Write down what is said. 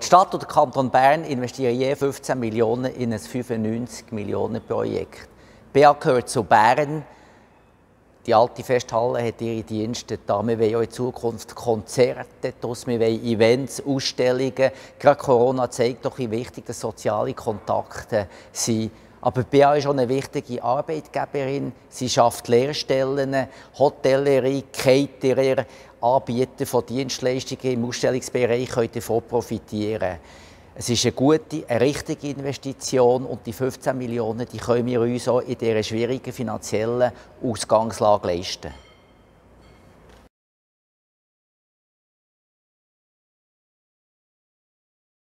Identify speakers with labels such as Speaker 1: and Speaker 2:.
Speaker 1: Die Stadt und der Kanton Bern investieren je 15 Millionen in ein 95 Millionen Projekt. BA gehört zu Bern. Die alte Festhalle hat ihre Dienste da. Wir wollen auch in Zukunft Konzerte, wir wollen Events, Ausstellungen. Gerade Corona zeigt doch, wie wichtig soziale Kontakte sind. Aber BA ist auch eine wichtige Arbeitgeberin. Sie schafft Lehrstellen, Hotellerie, Caterer, Anbieter von Dienstleistungen im Ausstellungsbereich können davon profitieren. Es ist eine gute, eine richtige Investition und die 15 Millionen die können wir uns auch in dieser schwierigen finanziellen Ausgangslage leisten.